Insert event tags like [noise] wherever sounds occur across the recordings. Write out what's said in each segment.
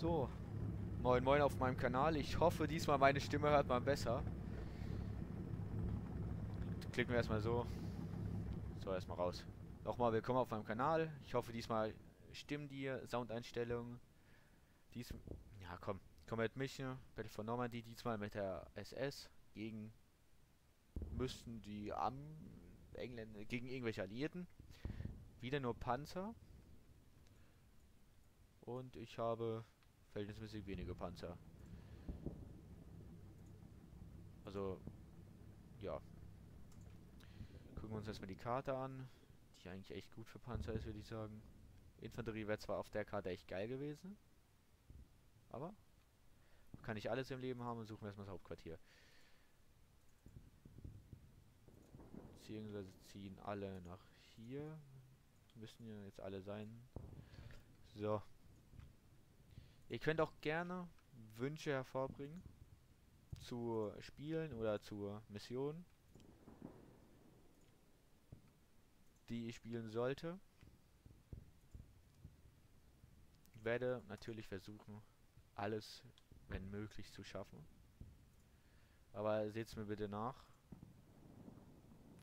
So. Moin moin auf meinem Kanal. Ich hoffe, diesmal meine Stimme hört man besser. Klicken wir erstmal so. So, erstmal raus. Nochmal willkommen auf meinem Kanal. Ich hoffe, diesmal stimmen die Soundeinstellungen. Dies. Ja, komm. Komm mit mich, Battle von Normandy. Diesmal mit der SS gegen. Müssten die am Engländer. gegen irgendwelche Alliierten. Wieder nur Panzer. Und ich habe verhältnismäßig wenige Panzer. Also, ja. Gucken wir uns erstmal die Karte an, die eigentlich echt gut für Panzer ist, würde ich sagen. Infanterie wäre zwar auf der Karte echt geil gewesen, aber kann ich alles im Leben haben und suchen wir erstmal das Hauptquartier. Beziehungsweise ziehen alle nach hier. Müssen ja jetzt alle sein. So. Ihr könnt auch gerne Wünsche hervorbringen zu Spielen oder zur Mission, die ich spielen sollte. Ich werde natürlich versuchen, alles, wenn möglich, zu schaffen. Aber seht mir bitte nach,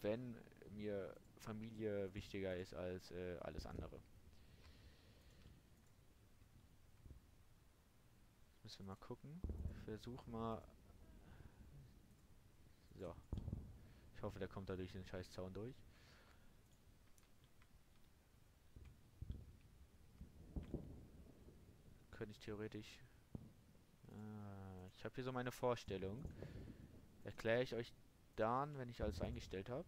wenn mir Familie wichtiger ist als äh, alles andere. Müssen wir mal gucken. Versuch mal. So. Ich hoffe, der kommt da durch den scheiß Zaun durch. Könnte ich theoretisch... Äh, ich habe hier so meine Vorstellung. Erkläre ich euch dann, wenn ich alles eingestellt habe.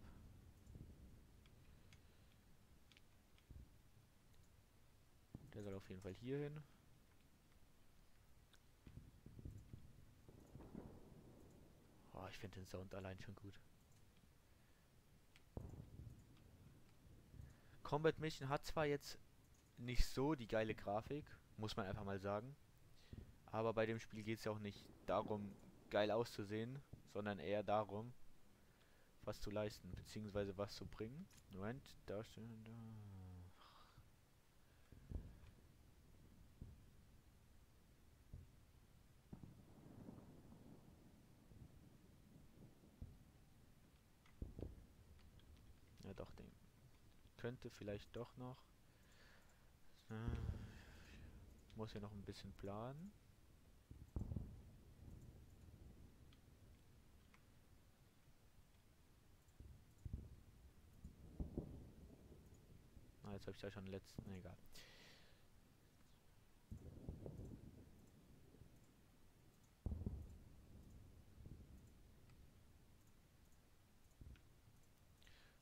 Der soll auf jeden Fall hier hin. Ich finde den Sound allein schon gut. Combat Mission hat zwar jetzt nicht so die geile Grafik, muss man einfach mal sagen. Aber bei dem Spiel geht es ja auch nicht darum, geil auszusehen, sondern eher darum, was zu leisten, beziehungsweise was zu bringen. Moment, da stehen da. Ja doch, den könnte vielleicht doch noch. Äh, muss ja noch ein bisschen planen. Ah, jetzt habe ich ja schon letzten. Egal.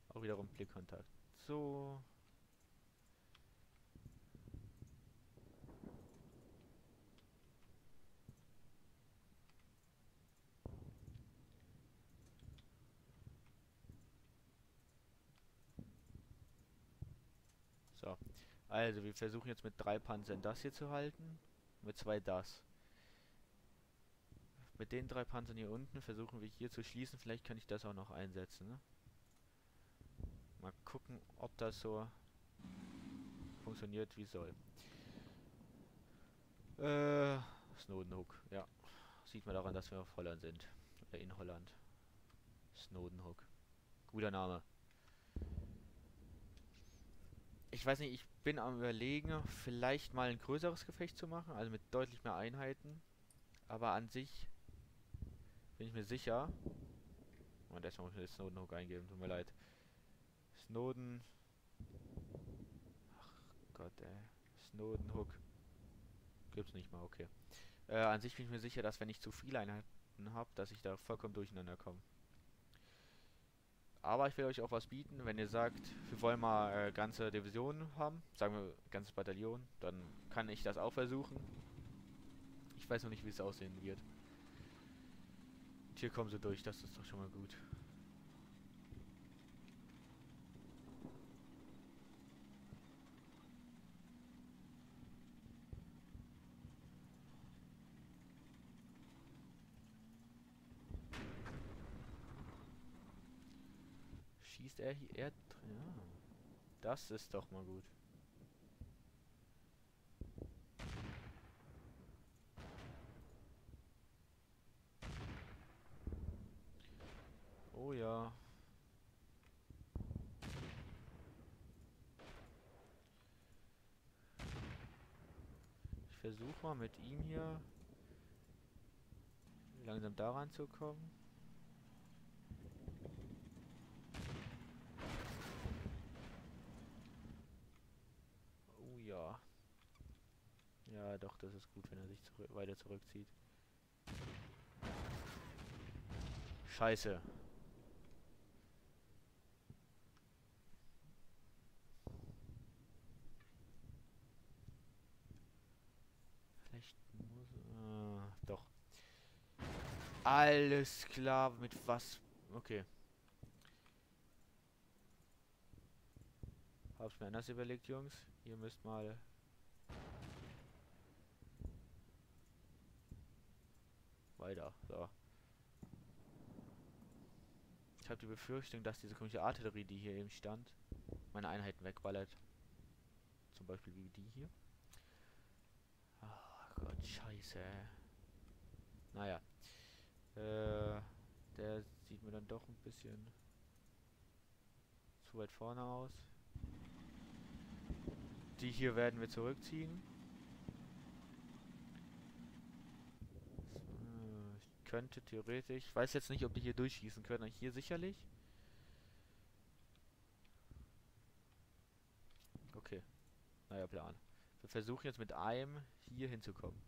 Auch wiederum Blickkontakt. So. So. Also, wir versuchen jetzt mit drei Panzern das hier zu halten. Mit zwei das. Mit den drei Panzern hier unten versuchen wir hier zu schließen. Vielleicht kann ich das auch noch einsetzen, ne? Mal gucken, ob das so funktioniert wie soll. Äh, Snowden Hook, ja. Sieht man daran, dass wir auf Holland sind. Oder in Holland. Snowden Hook. Guter Name. Ich weiß nicht, ich bin am überlegen, vielleicht mal ein größeres Gefecht zu machen, also mit deutlich mehr Einheiten. Aber an sich bin ich mir sicher. Und erstmal muss ich den Snowden Hook eingeben, tut mir leid. Snowden. Ach Gott, ey. Snowden Hook. Gibt's nicht mal, okay. Äh, an sich bin ich mir sicher, dass wenn ich zu viele Einheiten habe, dass ich da vollkommen durcheinander komme. Aber ich will euch auch was bieten, wenn ihr sagt, wir wollen mal äh, ganze Divisionen haben, sagen wir ganzes Bataillon, dann kann ich das auch versuchen. Ich weiß noch nicht, wie es aussehen wird. Und hier kommen sie durch, das ist doch schon mal gut. schießt er hier? Er, ja. Das ist doch mal gut. Oh ja. Ich versuche mal mit ihm hier langsam daran zu kommen. Doch, das ist gut, wenn er sich zurück weiter zurückzieht. Scheiße. Vielleicht muss... Ah, doch. Alles klar, mit was... Okay. Hab's mir anders überlegt, Jungs. Ihr müsst mal... Weiter, so. Ich habe die Befürchtung, dass diese komische Artillerie, die hier eben stand, meine Einheiten wegballert. Zum Beispiel wie die hier. Ach Gott, scheiße. Naja. Äh, der sieht mir dann doch ein bisschen zu weit vorne aus. Die hier werden wir zurückziehen. Ich könnte theoretisch, ich weiß jetzt nicht, ob die hier durchschießen können, hier sicherlich. Okay, neuer Plan. Wir versuchen jetzt mit einem hier hinzukommen.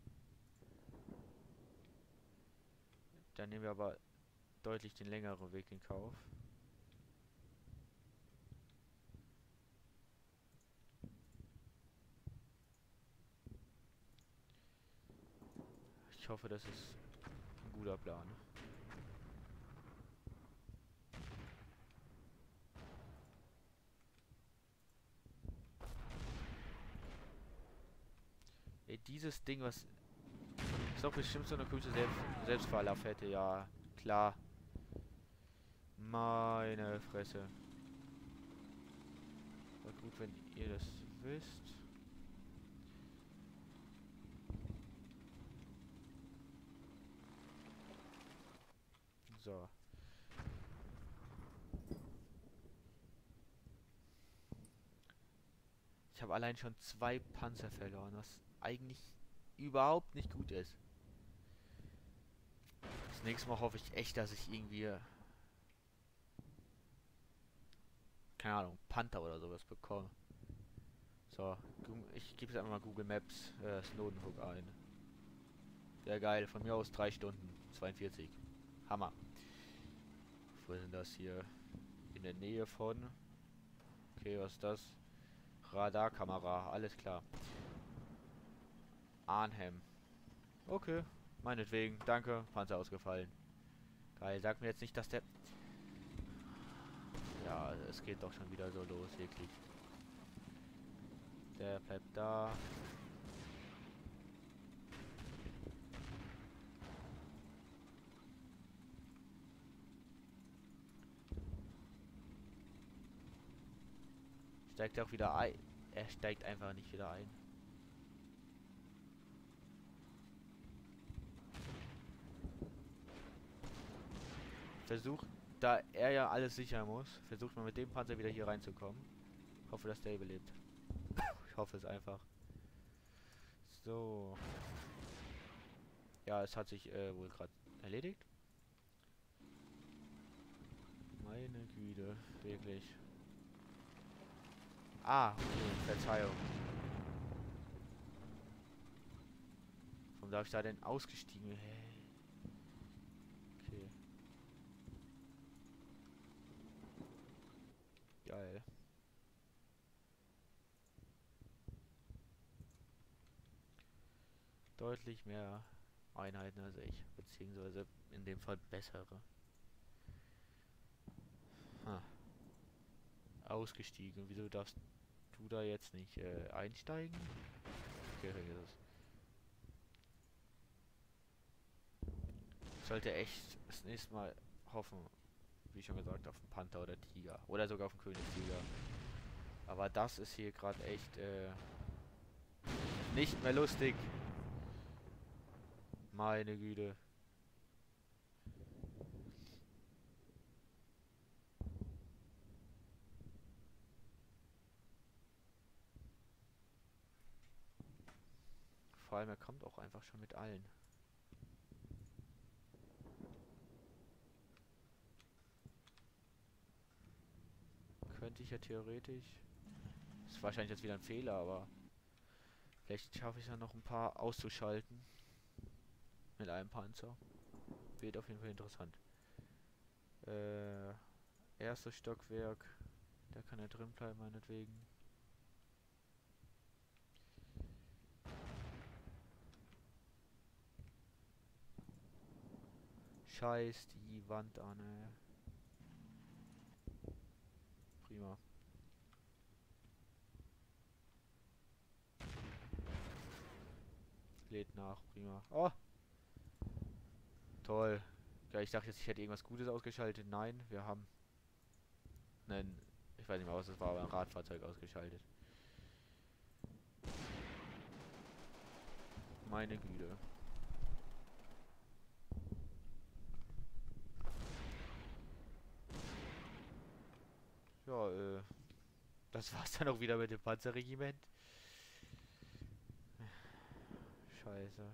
Dann nehmen wir aber deutlich den längeren Weg in Kauf. Ich hoffe, das ist ein guter Plan. Ey, dieses Ding, was... Ist doch bestimmt so eine komische Selbst Selbstfahrlafette, ja. Klar. Meine Fresse. War gut, wenn ihr das wisst. So. Ich habe allein schon zwei Panzer verloren, was eigentlich überhaupt nicht gut ist. Das nächste Mal hoffe ich echt, dass ich irgendwie keine Ahnung, Panther oder sowas bekomme. So, ich gebe jetzt einfach mal Google Maps äh, Snowdenhook ein. Sehr geil, von mir aus 3 Stunden, 42. Hammer. Wo sind das hier? In der Nähe von. Okay, was ist das? Radarkamera, alles klar. Arnhem. Okay, meinetwegen. Danke, Panzer ausgefallen. Geil, sag mir jetzt nicht, dass der... Ja, es geht doch schon wieder so los, wirklich. Der bleibt da. Steigt auch wieder ein. Er steigt einfach nicht wieder ein. Versucht, da er ja alles sichern muss, versucht man mit dem Panzer wieder hier reinzukommen. Hoffe, dass der überlebt. ich hoffe es einfach. So. Ja, es hat sich äh, wohl gerade erledigt. Meine Güte, wirklich. Ah, okay, Verzeihung. Warum darf ich da denn ausgestiegen? Okay. Geil. Deutlich mehr Einheiten als ich, beziehungsweise in dem Fall bessere. Huh. Ausgestiegen. Wieso darfst du da jetzt nicht äh, einsteigen? Okay. Ich sollte echt das nächste Mal hoffen, wie schon gesagt, auf den Panther oder Tiger. Oder sogar auf den Königstiger. Aber das ist hier gerade echt äh, nicht mehr lustig. Meine Güte. Vor allem, er kommt auch einfach schon mit allen. Könnte ich ja theoretisch. Ist wahrscheinlich jetzt wieder ein Fehler, aber vielleicht schaffe ich ja noch ein paar auszuschalten. Mit einem Panzer. Wird auf jeden Fall interessant. Äh, erstes Stockwerk. Da kann er drin bleiben, meinetwegen. Scheiß die Wand an, ey. Prima. Lädt nach, prima. Oh! Toll. Ja, ich dachte jetzt, ich hätte irgendwas Gutes ausgeschaltet. Nein, wir haben einen, ich weiß nicht mehr, was das war, aber ein Radfahrzeug ausgeschaltet. Meine Güte. Ja, äh, das [laughs] war's dann auch wieder mit dem Panzerregiment. Scheiße.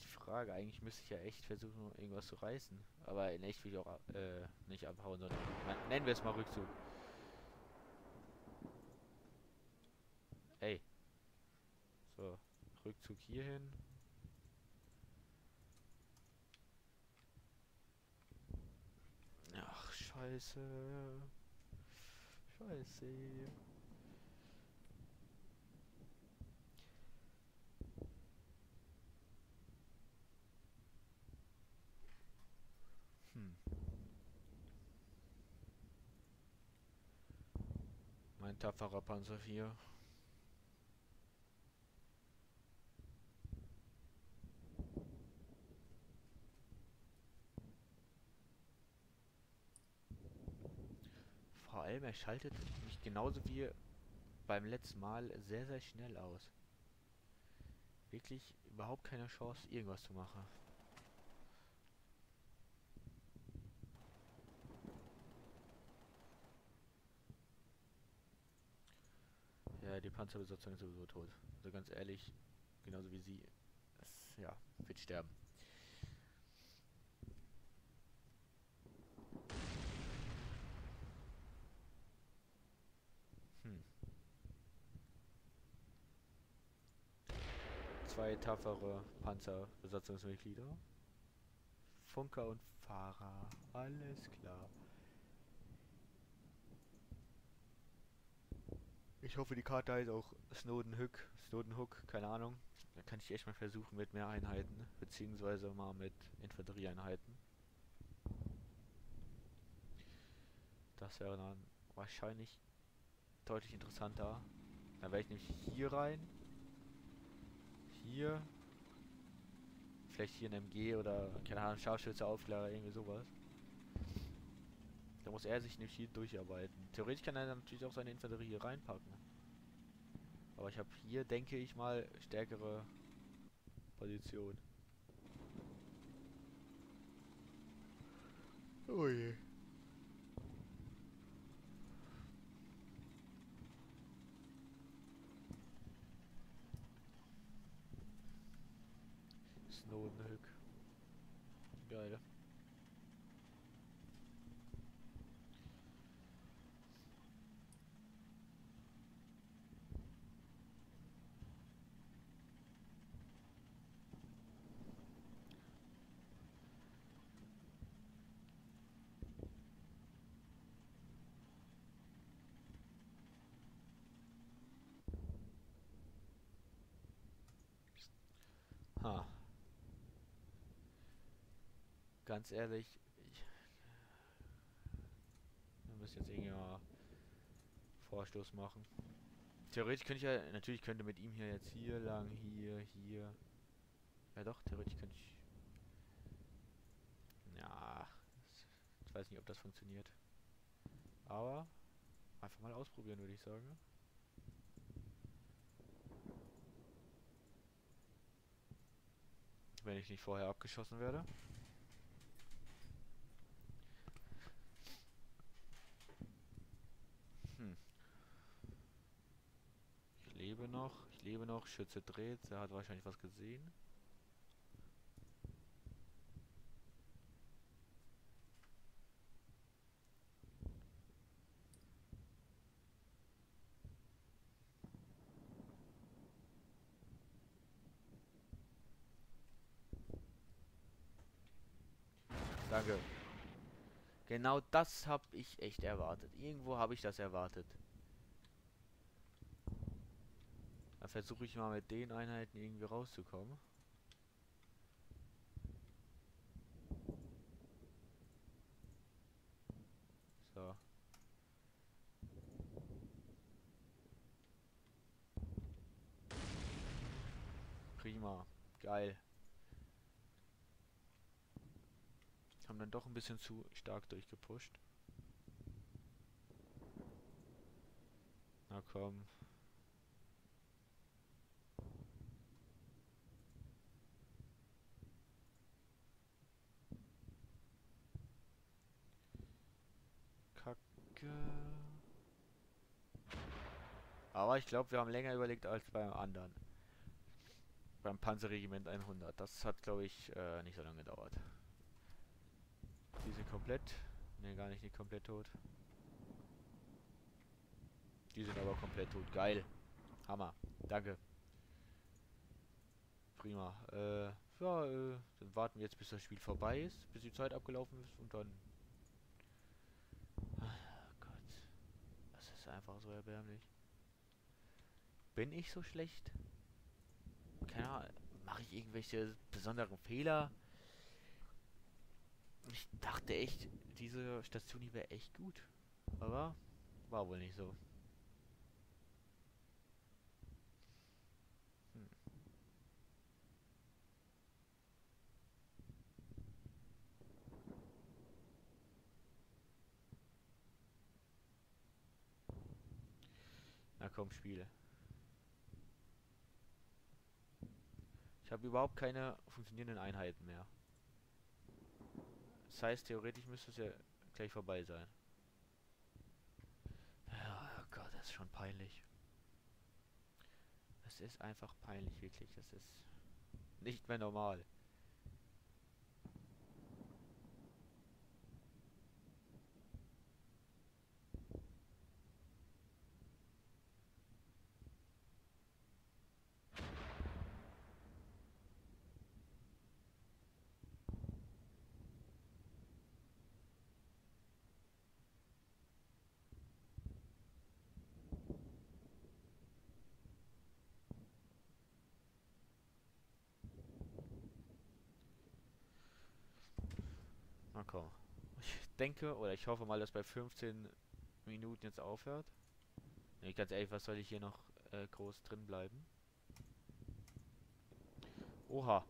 Die Frage, eigentlich müsste ich ja echt versuchen, irgendwas zu reißen. Aber in echt will ich auch äh, nicht abhauen, sondern nennen wir es mal Rückzug. Ey. So, Rückzug hierhin. Ach, scheiße. Scheiße. Hm. Mein tapferer Panzer 4. Vor allem, er schaltet mich genauso wie beim letzten Mal sehr, sehr schnell aus. Wirklich überhaupt keine Chance, irgendwas zu machen. Ja, die Panzerbesatzung ist sowieso tot. Also ganz ehrlich, genauso wie sie, es, ja, wird sterben. Hm. Zwei tapfere Panzerbesatzungsmitglieder. Funker und Fahrer. Alles klar. Ich hoffe, die Karte heißt auch Snowden Hook. Snowden Hook, keine Ahnung. Da kann ich echt mal versuchen mit mehr Einheiten, beziehungsweise mal mit Infanterieeinheiten. Das wäre dann wahrscheinlich deutlich interessanter. Dann werde ich nämlich hier rein. Hier. Vielleicht hier ein MG oder, keine Ahnung, Scharfschütze, Aufklärer, irgendwie sowas. Da muss er sich nämlich hier durcharbeiten. Theoretisch kann er natürlich auch seine Infanterie hier reinpacken. Aber ich habe hier, denke ich mal, stärkere Position. Oh je. Snowdenhook. Geil. Ganz ehrlich, ich, wir müssen jetzt irgendwie mal Vorstoß machen. Theoretisch könnte ich ja, natürlich könnte mit ihm hier jetzt hier lang, hier, hier. Ja doch, theoretisch könnte ich. Ja, ich weiß nicht, ob das funktioniert. Aber einfach mal ausprobieren, würde ich sagen. wenn ich nicht vorher abgeschossen werde. Hm. Lebe noch. Ich lebe noch. Schütze dreht. Er hat wahrscheinlich was gesehen. Danke. Genau das habe ich echt erwartet. Irgendwo habe ich das erwartet. Da versuche ich mal mit den Einheiten irgendwie rauszukommen. So. Prima. Geil. Haben dann doch ein bisschen zu stark durchgepusht. Na komm. Kacke. Aber ich glaube, wir haben länger überlegt als beim anderen. Beim Panzerregiment 100. Das hat, glaube ich, äh, nicht so lange gedauert. Die sind komplett. Ne, gar nicht, nicht komplett tot. Die sind aber komplett tot. Geil. Hammer. Danke. Prima. Äh, ja, äh, dann warten wir jetzt, bis das Spiel vorbei ist, bis die Zeit abgelaufen ist und dann... Oh Gott. Das ist einfach so erbärmlich. Bin ich so schlecht? Keine Ahnung. Mache ich irgendwelche besonderen Fehler? Ich dachte echt, diese Station hier wäre echt gut. Aber war wohl nicht so. Komm, Spiele. Ich habe überhaupt keine funktionierenden Einheiten mehr. Das heißt, theoretisch müsste es ja gleich vorbei sein. Ja, oh Gott, das ist schon peinlich. Das ist einfach peinlich, wirklich. Das ist nicht mehr normal. Komm. Ich denke, oder ich hoffe mal, dass bei 15 Minuten jetzt aufhört. Nee, ganz ehrlich, was soll ich hier noch äh, groß drin bleiben? Oha.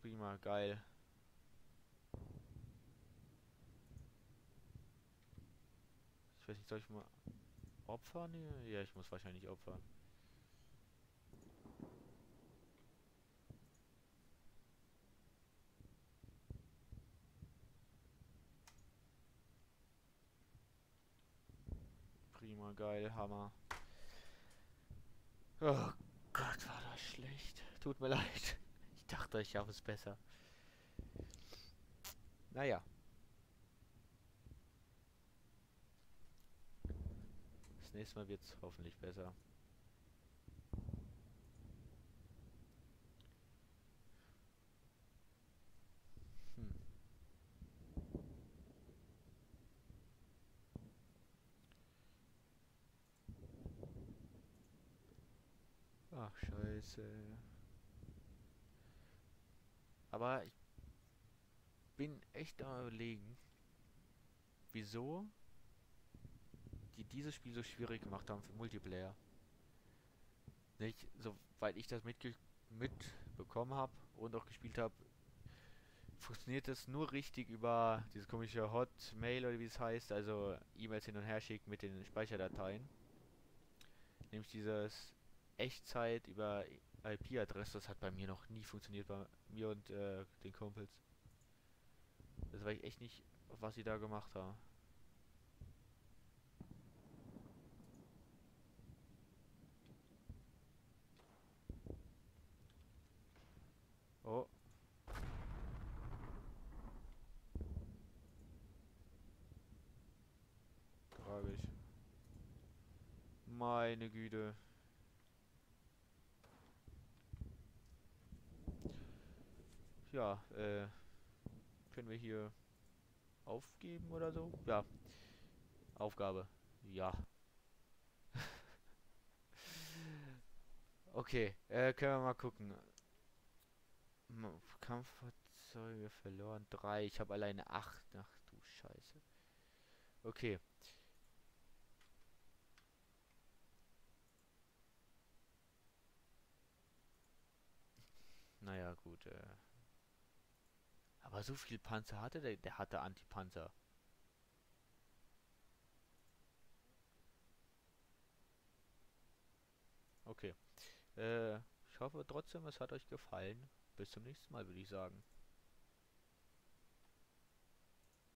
Prima, geil. Ich weiß nicht, soll ich mal opfern? Ja, ich muss wahrscheinlich opfern. Prima, geil, Hammer. Oh Gott, war das schlecht. Tut mir leid. Ich dachte, ich habe es besser. Naja. Das nächste Mal wird es hoffentlich besser. Ach, scheiße. Aber ich bin echt am überlegen, wieso die dieses Spiel so schwierig gemacht haben für Multiplayer. Nicht, soweit ich das mitbekommen habe und auch gespielt habe, funktioniert das nur richtig über dieses komische Hotmail oder wie es heißt, also E-Mails hin und her schicken mit den Speicherdateien. Nämlich dieses Echtzeit über IP-Adresse, das hat bei mir noch nie funktioniert, bei mir und äh, den Kumpels. Das weiß ich echt nicht, was sie da gemacht haben. Oh. Tragisch. Meine Güte. Ja, äh, können wir hier aufgeben oder so? Ja. Aufgabe. Ja. [laughs] okay, äh, können wir mal gucken. Kampffahrzeuge verloren. Drei. Ich habe alleine acht. Ach du Scheiße. Okay. Naja, gut. Äh. Aber so viel Panzer hatte der. Der hatte Antipanzer. Okay. Äh, ich hoffe trotzdem, es hat euch gefallen. Bis zum nächsten Mal, würde ich sagen.